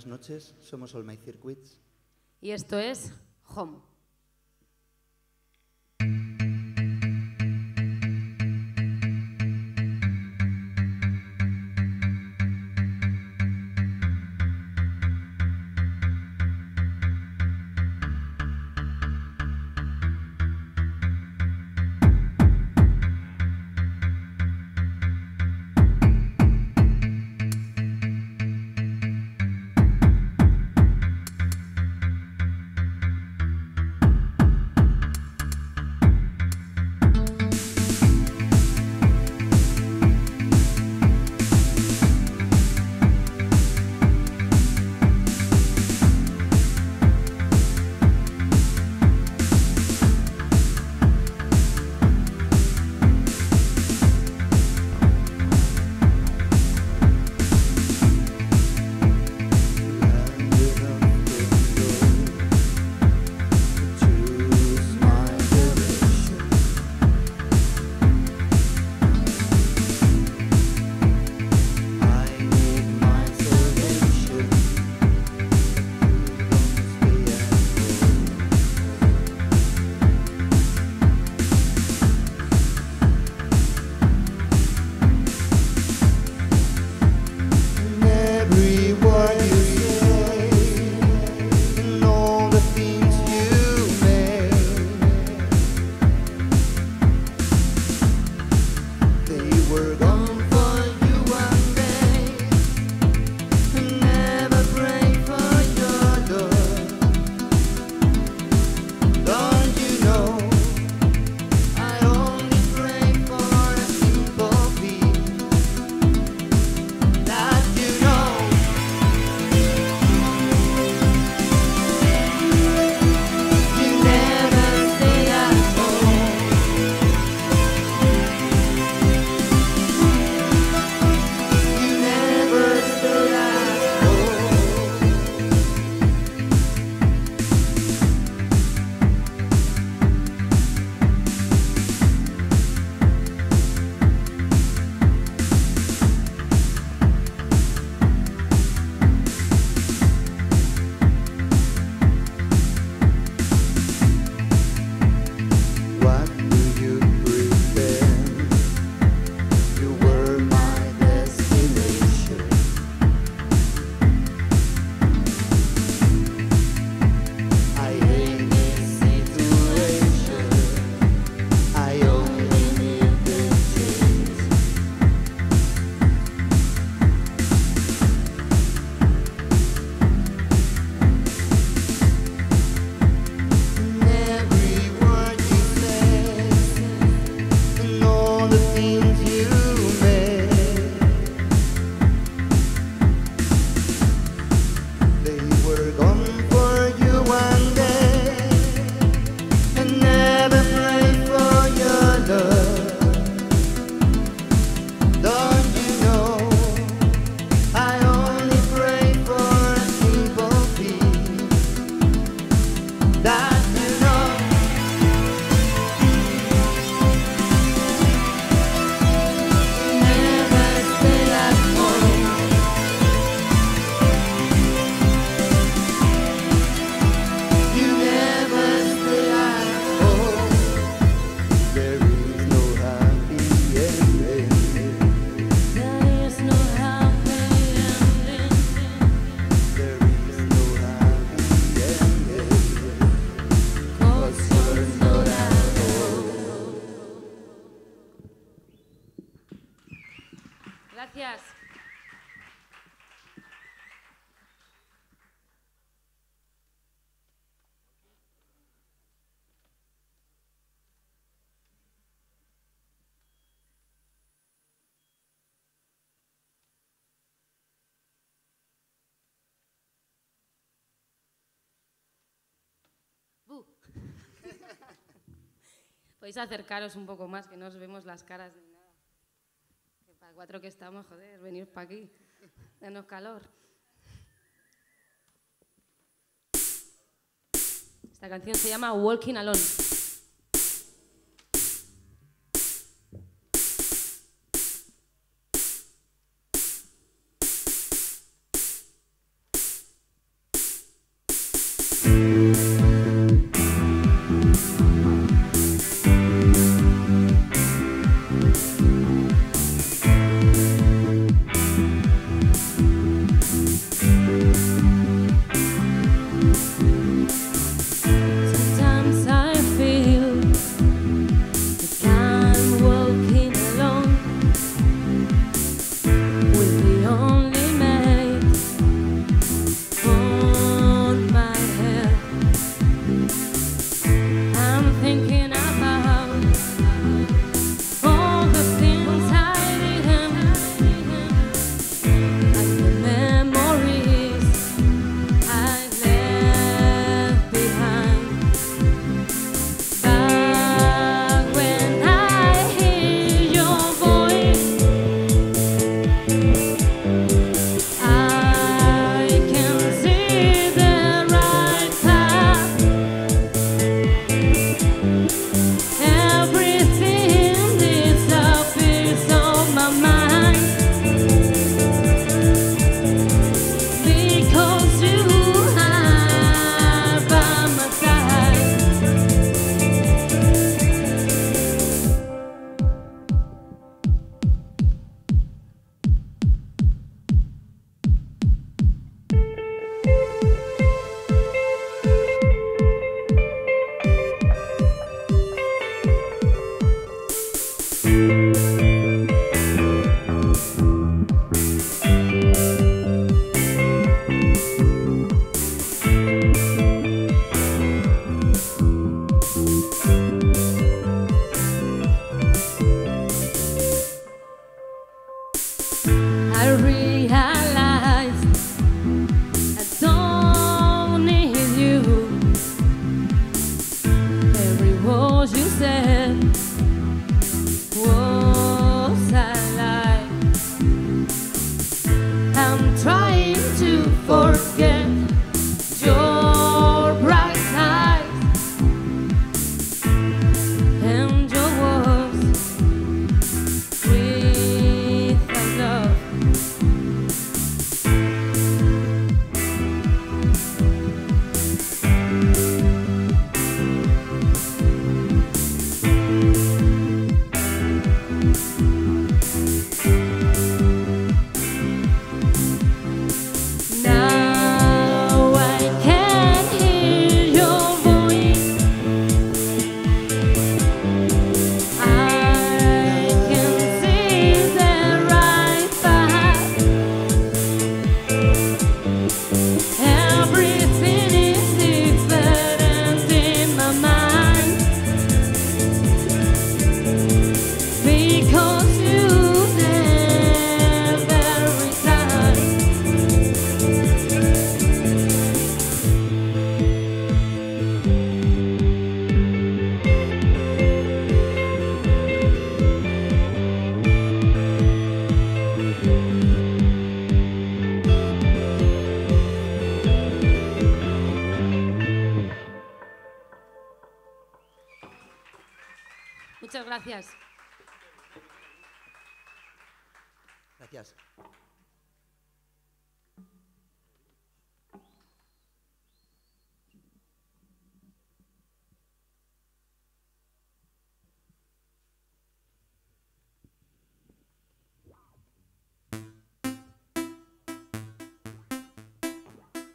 Buenas noches, somos My Circuits. Y esto es Home. Podéis acercaros un poco más, que no os vemos las caras para cuatro que estamos, joder, venir para aquí, denos calor. Esta canción se llama Walking Alone.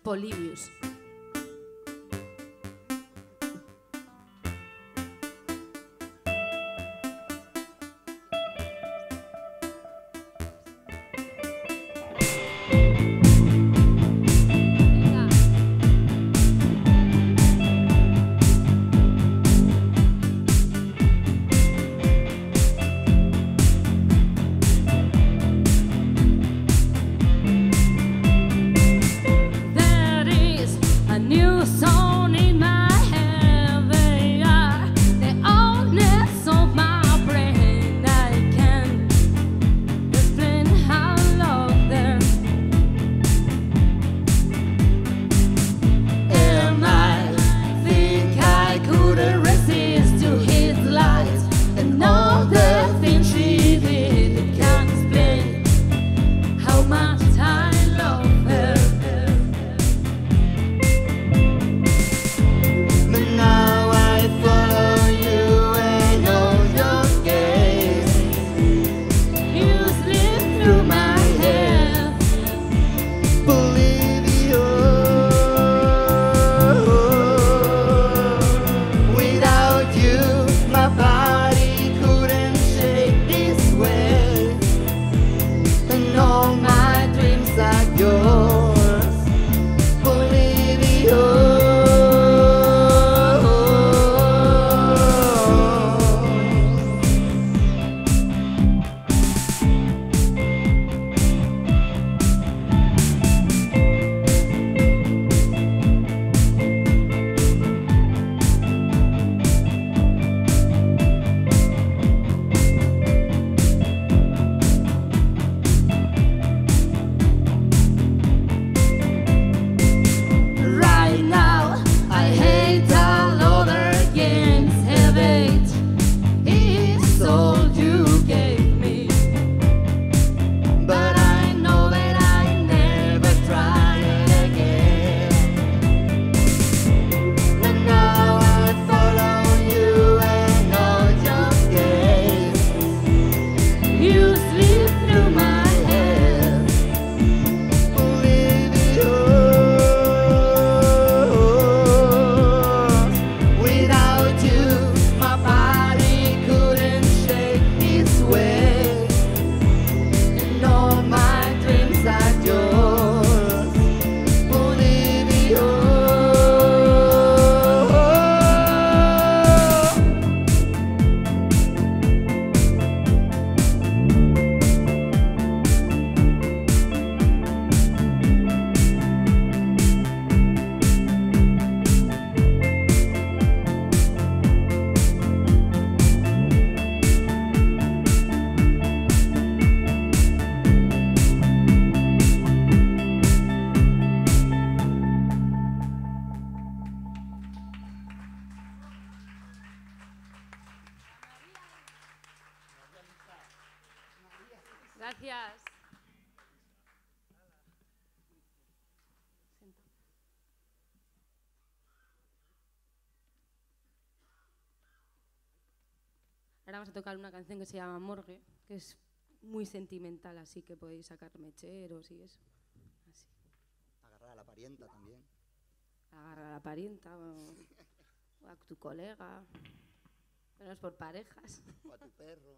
Polybius. Gracias. Ahora vamos a tocar una canción que se llama Morgue, que es muy sentimental, así que podéis sacar mecheros y eso. Así. Agarrar a la parienta también. Agarrar a la parienta o, o a tu colega. Menos por parejas. O a tu perro.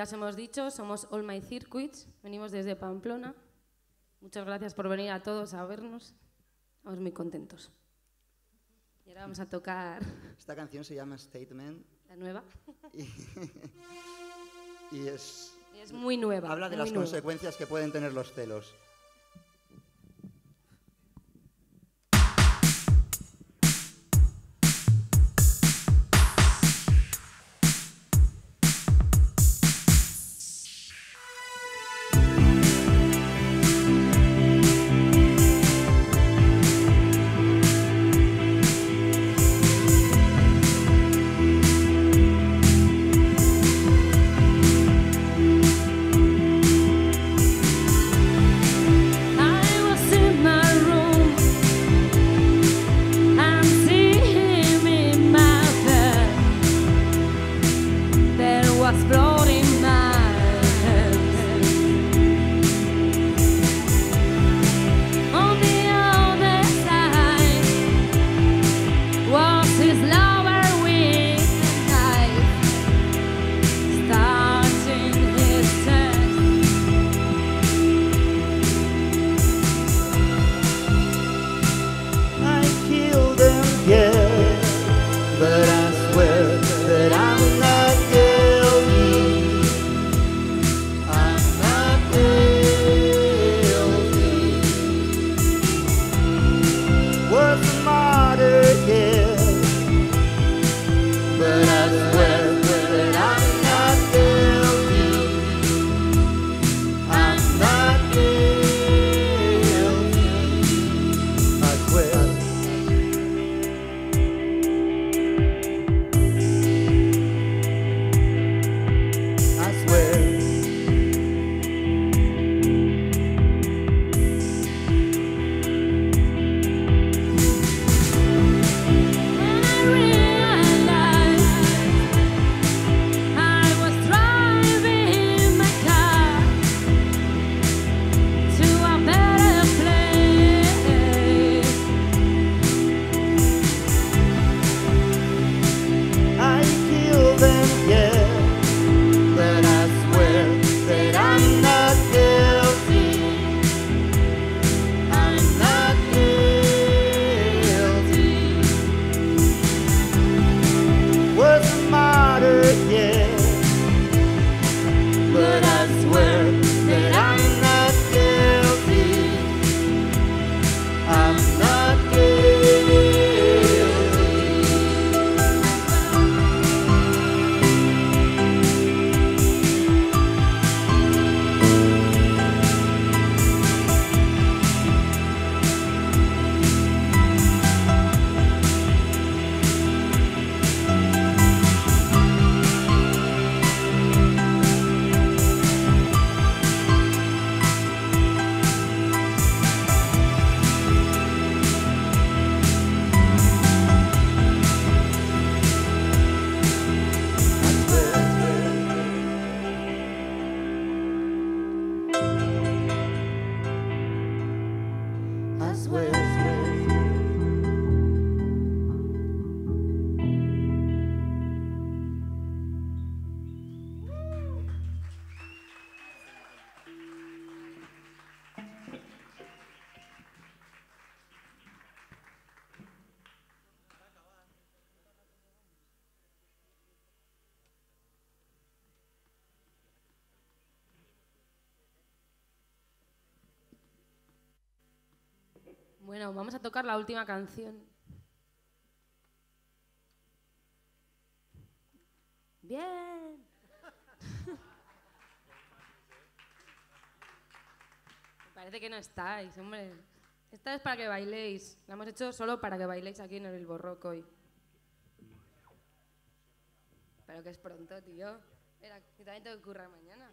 ya os hemos dicho, somos All My Circuits, venimos desde Pamplona. Muchas gracias por venir a todos a vernos. Estamos muy contentos. Y ahora vamos a tocar Esta canción se llama Statement la nueva. y, y es, Y es muy nueva. habla de las nueva. consecuencias que pueden tener los celos. Bueno, vamos a tocar la última canción. Bien. Me Parece que no estáis, hombre. Esta es para que bailéis. La hemos hecho solo para que bailéis aquí en el Borroco hoy. Pero que es pronto, tío. También tengo que currar mañana.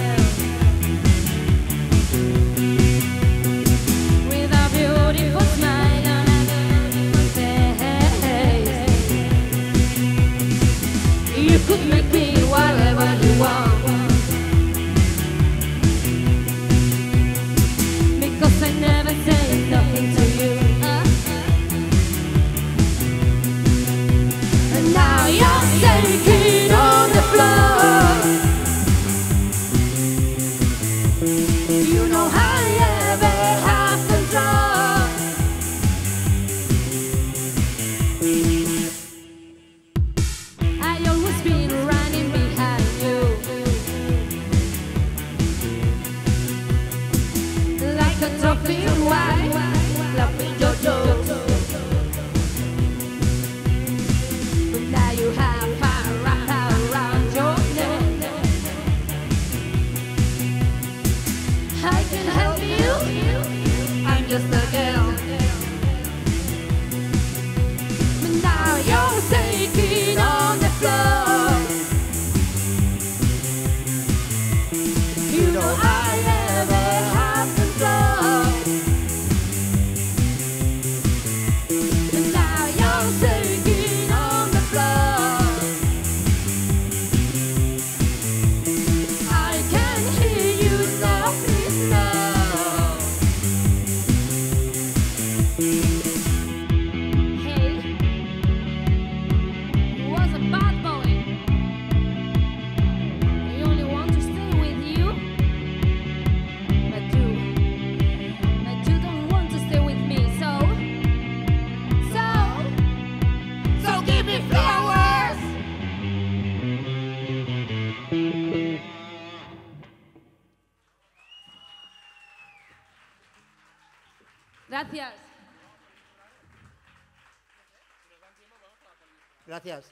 Gracias.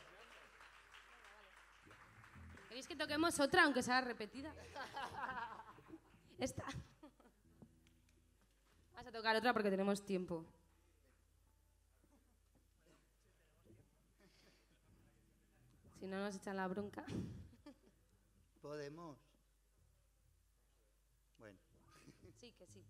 ¿Queréis que toquemos otra, aunque sea repetida? Esta. Vamos a tocar otra porque tenemos tiempo. Si no nos echan la bronca. Podemos. Bueno. Sí, que sí.